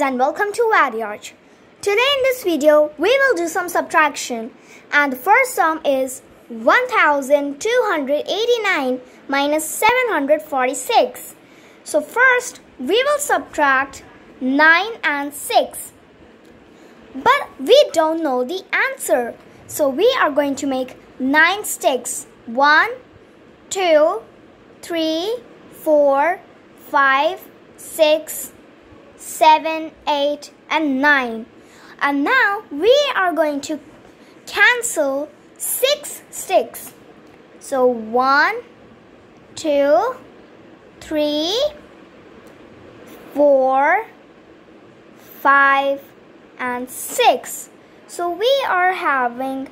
and welcome to AdyArch. Today in this video, we will do some subtraction and the first sum is 1289 minus 746. So first, we will subtract 9 and 6. But we don't know the answer. So we are going to make 9 sticks. 1, 2, 3, 4, 5, 6, 7, 8 and 9. And now we are going to cancel 6 sticks. So 1, 2, 3, 4, 5 and 6. So we are having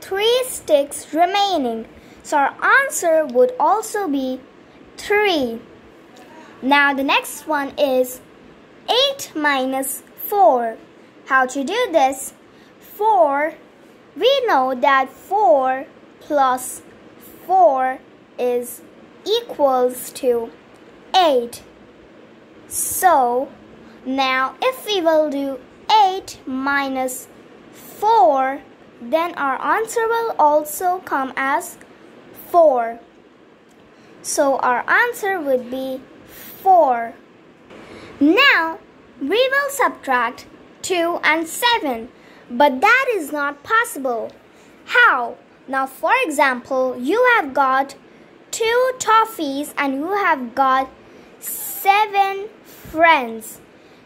3 sticks remaining. So our answer would also be 3. Now the next one is 8 minus 4. How to do this? 4, we know that 4 plus 4 is equals to 8. So, now if we will do 8 minus 4, then our answer will also come as 4. So our answer would be 4. Now, we will subtract 2 and 7, but that is not possible. How? Now, for example, you have got 2 toffees and you have got 7 friends.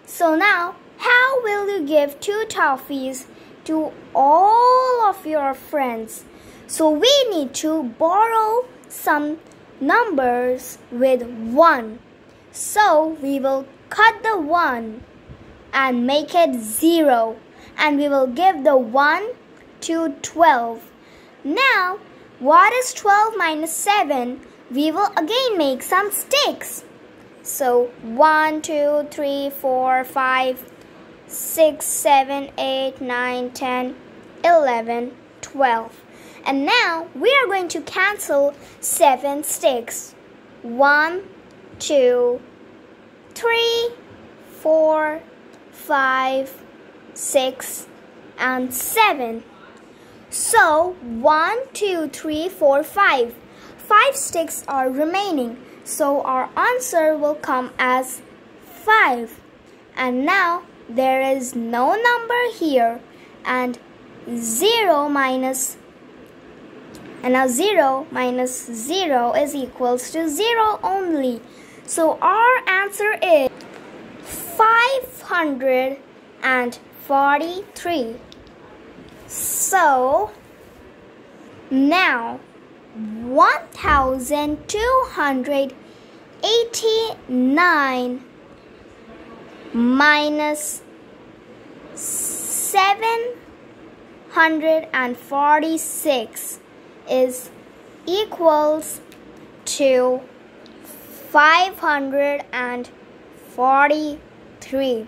So now, how will you give 2 toffees to all of your friends? So we need to borrow some numbers with 1. So we will cut the 1 and make it 0 and we will give the 1 to 12. Now, what is 12 minus 7? We will again make some sticks. So 1, 2, 3, 4, 5, 6, 7, 8, 9, 10, 11, 12. And now we are going to cancel 7 sticks. 1, 2, three, four, five, six, and seven. So, one, two, three, four, five. Five sticks are remaining. So, our answer will come as 5. And now, there is no number here. And 0 minus and now 0 minus 0 is equals to 0 only. So our answer is 543. So now 1289 minus 746 is equals to 543.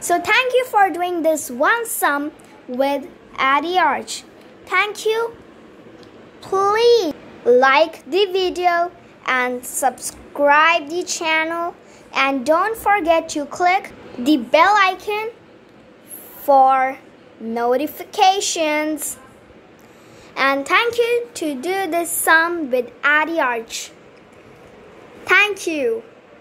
So thank you for doing this one sum with AdyArch. Thank you. Please like the video and subscribe the channel and don't forget to click the bell icon for notifications. And thank you to do this sum with AdyArch. Thank you.